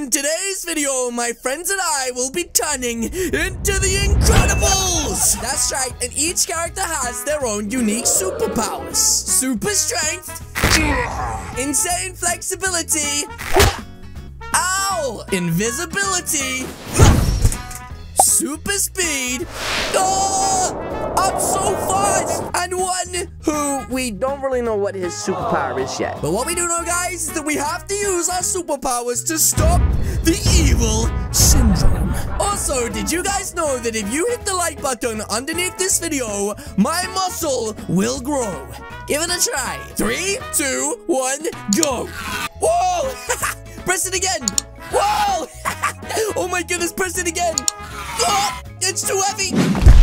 In today's video, my friends and I will be turning into the Incredibles! That's right, and each character has their own unique superpowers. Super strength, insane flexibility, ow, invisibility, super speed, oh, I'm so fast, and one who we don't really know what his superpower is yet. But what we do know, guys, is that we have to use our superpowers to stop the evil syndrome. Also, did you guys know that if you hit the like button underneath this video, my muscle will grow? Give it a try. Three, two, one, go. Whoa! press it again. Whoa! oh my goodness, press it again. Oh, it's too heavy.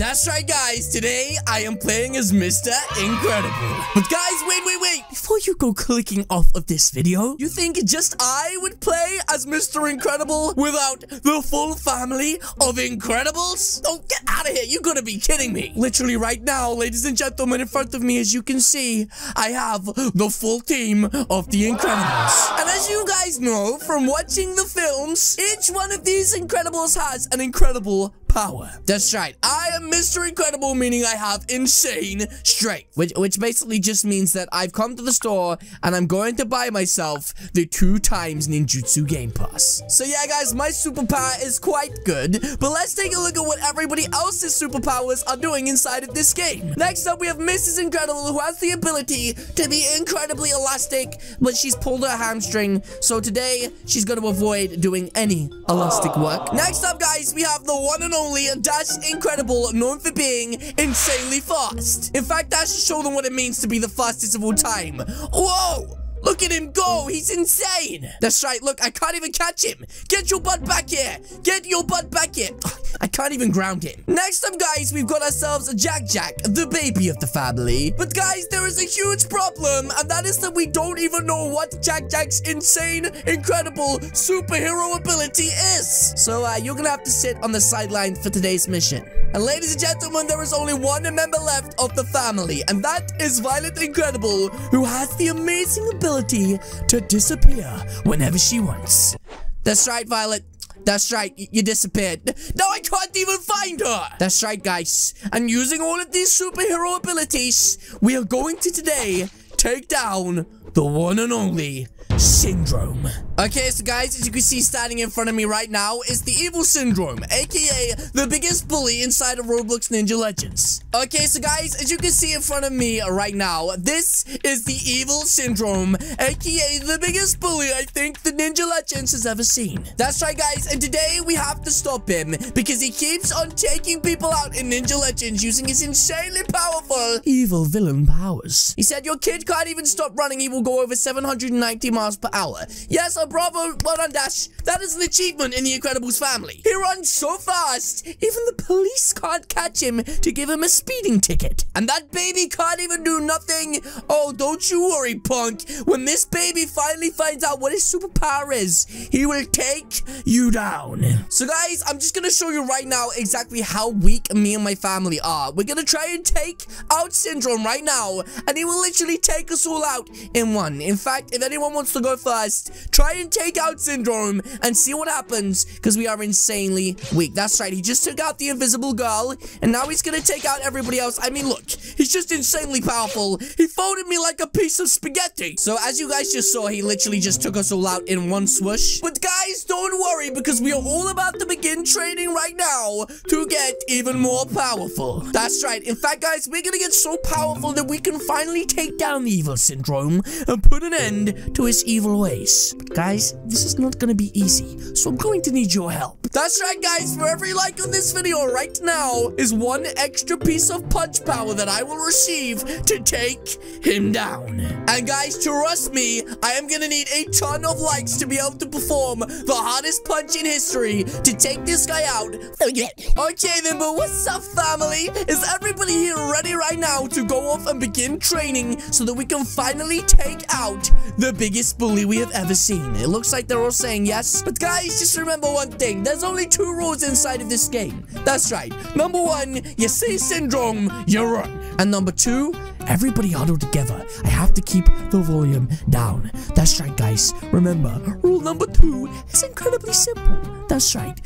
That's right, guys. Today, I am playing as Mr. Incredible. But guys, wait, wait, wait. Before you go clicking off of this video, you think just I would play as Mr. Incredible without the full family of Incredibles? Oh, get out of here. You gotta be kidding me. Literally right now, ladies and gentlemen, in front of me, as you can see, I have the full team of the Incredibles. And as you guys know from watching the films, each one of these Incredibles has an incredible power. That's right. I am Mr. Incredible, meaning I have insane strength. Which, which basically just means that I've come to the store and I'm going to buy myself the two times ninjutsu game pass. So yeah, guys, my superpower is quite good. But let's take a look at what everybody else's superpowers are doing inside of this game. Next up, we have Mrs. Incredible, who has the ability to be incredibly elastic, but she's pulled her hamstring. So today, she's going to avoid doing any elastic work. Next up, guys, we have the one and only Dash Incredible, known for being insanely fast. In fact, Dash should show them what it means to be the fastest of all time. Whoa! Look at him go! He's insane! That's right, look, I can't even catch him! Get your butt back here! Get your butt back here! I can't even ground him. Next up, guys, we've got ourselves Jack Jack, the baby of the family. But guys, there is a huge problem, and that is that we don't even know what Jack Jack's insane, incredible superhero ability is. So, uh, you're gonna have to sit on the sideline for today's mission. And ladies and gentlemen, there is only one member left of the family, and that is Violet Incredible, who has the amazing ability to disappear whenever she wants. That's right, Violet. That's right, you disappeared. Now I can't even find her! That's right, guys. And using all of these superhero abilities, we are going to today take down the one and only Syndrome. Okay, so guys, as you can see standing in front of me right now is the Evil Syndrome, aka the biggest bully inside of Roblox Ninja Legends. Okay, so guys, as you can see in front of me right now, this is the Evil Syndrome, aka the biggest bully I think the Ninja Legends has ever seen. That's right, guys, and today we have to stop him because he keeps on taking people out in Ninja Legends using his insanely powerful evil villain powers. He said your kid can't even stop running, he will go over 790 miles per hour. Yes, a bravo, well done, Dash. That is an achievement in the Incredibles family. He runs so fast, even the police can't catch him to give him a speeding ticket. And that baby can't even do nothing. Oh, don't you worry, punk. When this baby finally finds out what his superpower is, he will take you down. So, guys, I'm just gonna show you right now exactly how weak me and my family are. We're gonna try and take out Syndrome right now, and he will literally take us all out in one. In fact, if anyone wants to go first, try and take out Syndrome and see what happens, because we are insanely weak. That's right, he just took out the invisible girl, and now he's gonna take out everybody else. I mean, look, he's just insanely powerful. He folded me like a piece of spaghetti. So, as you guys just saw, he literally just took us all out in one swoosh. But guys, don't worry, because we are all about to begin training right now to get even more powerful. That's right. In fact, guys, we're gonna get so powerful that we can finally take down the evil syndrome and put an end to his evil ways. But guys, this is not gonna be easy, so I'm going to need your help. That's right, guys. For every like on this video right now is one extra piece of punch power that I will receive to take him down. And guys, trust me, I am gonna need a ton of likes to be able to perform the hardest punch in history to take this guy out. Okay then, but what's up, family? Is everybody here ready right now to go off and begin training so that we can finally take out the biggest bully we have ever seen? It looks like they're all saying yes. But guys, just remember one thing. There's only two rules inside of this game. That's right. Number one, you see Syndrome, you run. And number two, everybody huddle together. I have to keep the volume down. That's right, guys. Remember, rule number two is incredibly simple. That's right.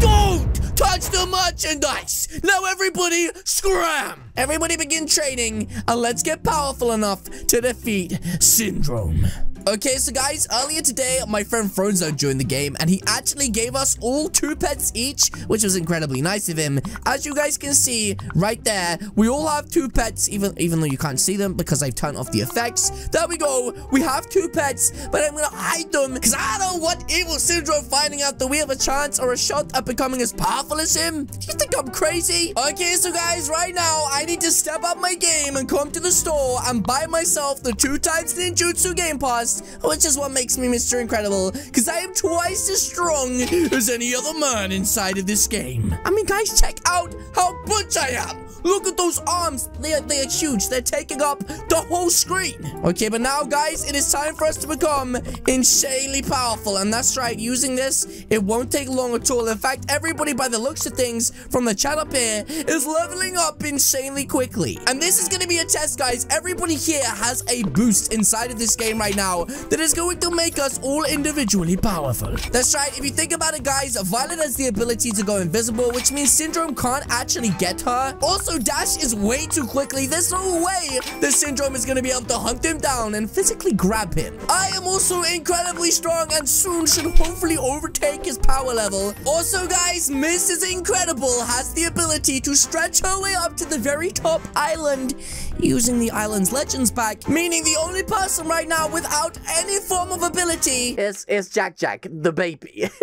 Don't touch the merchandise. Now everybody scram. Everybody begin training and let's get powerful enough to defeat Syndrome. Okay, so guys, earlier today, my friend Frozo joined the game, and he actually gave us all two pets each, which was incredibly nice of him. As you guys can see right there, we all have two pets, even, even though you can't see them because I've turned off the effects. There we go. We have two pets, but I'm gonna hide them because I don't want Evil Syndrome finding out that we have a chance or a shot at becoming as powerful as him. Do you think I'm crazy? Okay, so guys, right now, I need to step up my game and come to the store and buy myself the two times ninjutsu game pass which is what makes me Mr. Incredible, because I am twice as strong as any other man inside of this game. I mean, guys, check out how butch I am. Look at those arms. They are, they are huge. They're taking up the whole screen. Okay, but now, guys, it is time for us to become insanely powerful. And that's right. Using this, it won't take long at all. In fact, everybody, by the looks of things from the chat up here, is leveling up insanely quickly. And this is going to be a test, guys. Everybody here has a boost inside of this game right now that is going to make us all individually powerful. That's right. If you think about it, guys, Violet has the ability to go invisible, which means Syndrome can't actually get her. Also, Dash is way too quickly. There's no way the Syndrome is going to be able to hunt him down and physically grab him. I am also incredibly strong and soon should hopefully overtake his power level. Also, guys, Mrs. Incredible has the ability to stretch her way up to the very top island using the island's legends pack, meaning the only person right now without any form of ability is, is Jack Jack, the baby.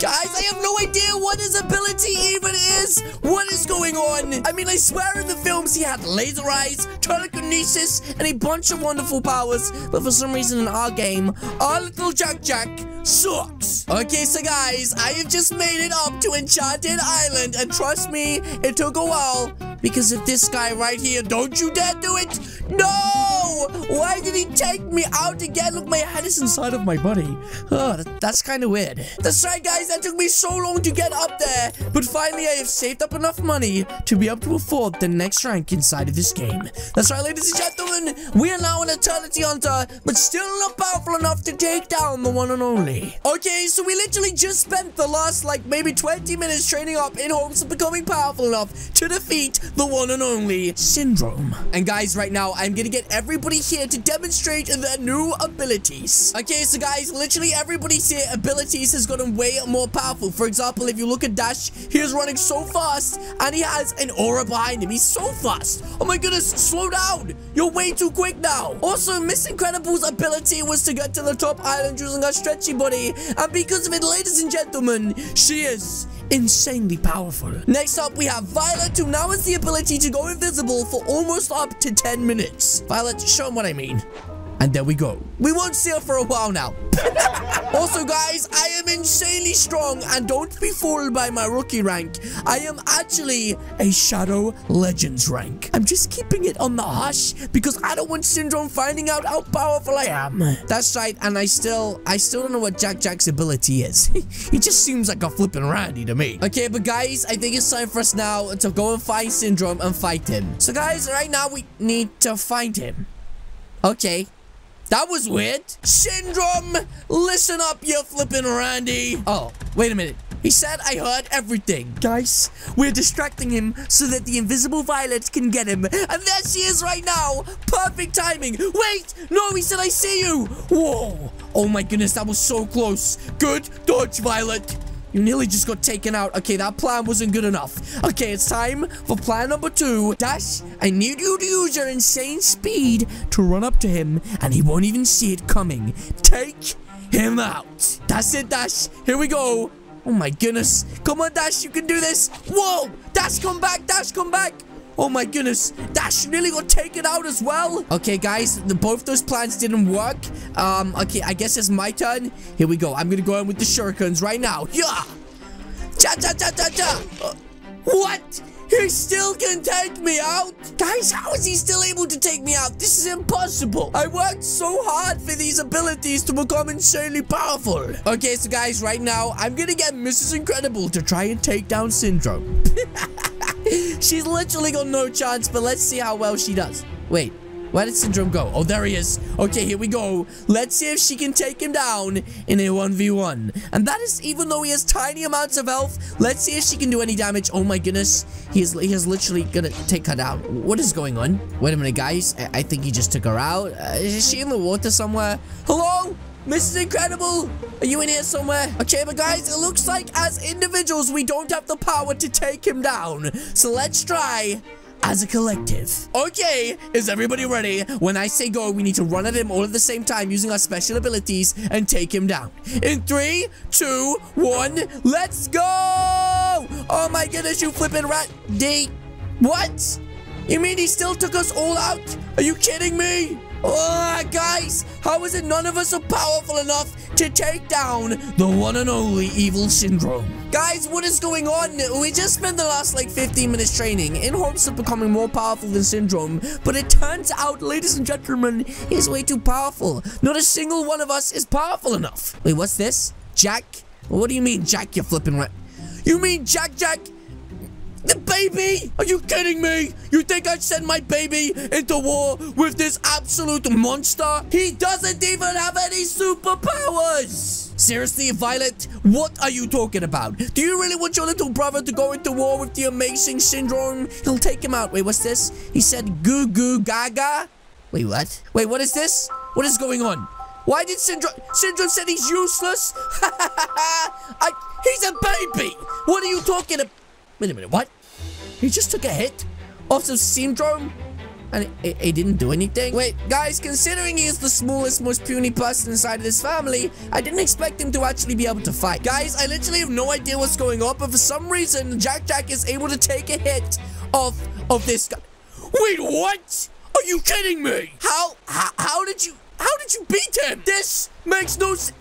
Guys, I have no idea what his ability even is. What is going on? I mean, I swear in the films he had laser eyes, telekinesis, and a bunch of wonderful powers. But for some reason in our game, our little Jack Jack sucks. Okay, so guys, I have just made it up to Enchanted Island. And trust me, it took a while. Because of this guy right here, don't you dare do it. No! Why did he take me out again? Look, my head is inside of my body. Oh, that's kind of weird. That's right, guys. That took me so long to get up there. But finally, I have saved up enough money to be able to afford the next rank inside of this game. That's right, ladies and gentlemen. We are now an Eternity Hunter, but still not powerful enough to take down the one and only. Okay, so we literally just spent the last, like, maybe 20 minutes training up in hopes of becoming powerful enough to defeat the one and only Syndrome. And guys, right now, I'm gonna get everybody here to demonstrate their new abilities. Okay, so guys, literally everybody's here abilities has gotten way more powerful. For example, if you look at Dash, he is running so fast, and he has an aura behind him. He's so fast. Oh my goodness, slow down. You're way too quick now. Also, Miss Incredible's ability was to get to the top island using her stretchy body, and because of it, ladies and gentlemen, she is insanely powerful. Next up, we have Violet, who now has the ability to go invisible for almost up to 10 minutes. Violet, show them what I mean. And there we go. We won't see her for a while now. also, guys, I am insanely strong. And don't be fooled by my rookie rank. I am actually a Shadow Legends rank. I'm just keeping it on the hush because I don't want Syndrome finding out how powerful I am. That's right. And I still, I still don't know what Jack Jack's ability is. he just seems like a flipping Randy to me. Okay, but guys, I think it's time for us now to go and find Syndrome and fight him. So, guys, right now we need to find him. Okay. That was weird. Syndrome, listen up, you flipping Randy. Oh, wait a minute. He said I heard everything. Guys, we're distracting him so that the invisible Violet can get him. And there she is right now. Perfect timing. Wait, no, he said I see you. Whoa. Oh my goodness, that was so close. Good dodge, Violet. You nearly just got taken out. Okay, that plan wasn't good enough. Okay, it's time for plan number two. Dash, I need you to use your insane speed to run up to him, and he won't even see it coming. Take him out. That's it, Dash. Here we go. Oh my goodness. Come on, Dash, you can do this. Whoa! Dash, come back. Dash, come back. Oh my goodness, Dash nearly got taken out as well. Okay, guys, the, both those plans didn't work. Um, okay, I guess it's my turn. Here we go. I'm gonna go in with the shurikens right now. Yeah. Cha cha cha cha cha. Uh, what? He still can take me out? Guys, how is he still able to take me out? This is impossible. I worked so hard for these abilities to become insanely powerful. Okay, so guys, right now, I'm gonna get Mrs. Incredible to try and take down Syndrome. She's literally got no chance, but let's see how well she does. Wait, Where did Syndrome go? Oh, there he is. Okay, here we go. Let's see if she can take him down in a 1v1. And that is even though he has tiny amounts of health. Let's see if she can do any damage. Oh my goodness. He is, he is literally gonna take her down. What is going on? Wait a minute, guys. I, I think he just took her out. Uh, is she in the water somewhere? Hello? Mrs. Incredible, are you in here somewhere? Okay, but guys, it looks like as individuals, we don't have the power to take him down. So let's try as a collective. Okay, is everybody ready? When I say go, we need to run at him all at the same time using our special abilities and take him down. In three, two, one, let's go! Oh my goodness, you flipping rat. D. What? You mean he still took us all out? Are you kidding me? Oh, guys, how is it none of us are powerful enough to take down the one and only Evil Syndrome? Guys, what is going on? We just spent the last, like, 15 minutes training in hopes of becoming more powerful than Syndrome, but it turns out, ladies and gentlemen, he's way too powerful. Not a single one of us is powerful enough. Wait, what's this? Jack? What do you mean, Jack, you're flipping right? You mean Jack Jack the baby? Are you kidding me? You think I'd send my baby into war with this absolute monster? He doesn't even have any superpowers! Seriously, Violet, what are you talking about? Do you really want your little brother to go into war with the amazing syndrome? He'll take him out. Wait, what's this? He said goo goo gaga? Wait, what? Wait, what is this? What is going on? Why did Syndrome... Syndrome said he's useless? I, he's a baby! What are you talking about? Wait a minute, what? He just took a hit off the syndrome? And he didn't do anything? Wait, guys, considering he is the smallest, most puny person inside of this family, I didn't expect him to actually be able to fight. Guys, I literally have no idea what's going on, but for some reason, Jack Jack is able to take a hit off of this guy. Wait, what? Are you kidding me? How, how, how did you, how did you beat him? This makes no sense.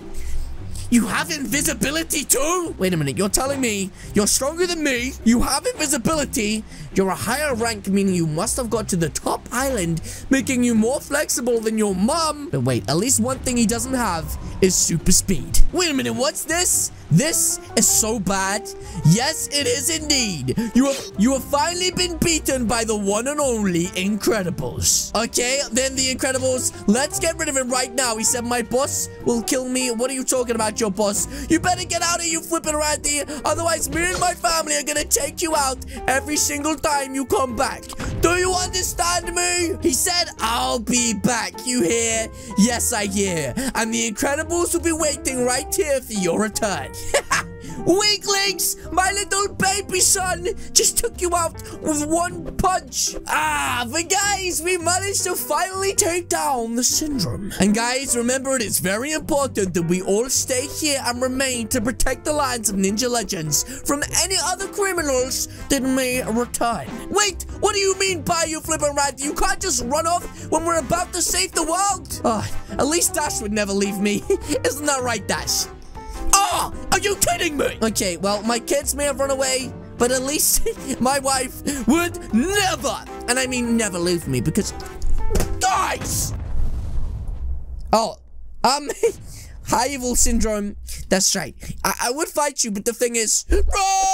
You have invisibility too? Wait a minute, you're telling me you're stronger than me, you have invisibility, you're a higher rank, meaning you must have got to the top island, making you more flexible than your mom. But wait, at least one thing he doesn't have is super speed. Wait a minute, what's this? This is so bad. Yes, it is indeed. You have you have finally been beaten by the one and only Incredibles. Okay, then the Incredibles, let's get rid of him right now. He said my boss will kill me. What are you talking about, your boss? You better get out of here, flipping around here. Otherwise, me and my family are gonna take you out every single time you come back. Do you understand me? He said, I'll be back. You hear? Yes, I hear. And the Incredibles will be waiting right here for your return. Weaklings! My little baby son just took you out with one punch. Ah, but guys, we managed to finally take down the syndrome. And guys, remember it is very important that we all stay here and remain to protect the lands of Ninja Legends from any other criminals that may return. Wait, what do you mean by you flipping rat? You can't just run off when we're about to save the world. Oh, at least Dash would never leave me. Isn't that right, Dash? Oh, are you kidding me? Okay, well, my kids may have run away, but at least my wife would never, and I mean never leave me because, guys! Oh, um, hi evil syndrome. That's right. I, I would fight you, but the thing is!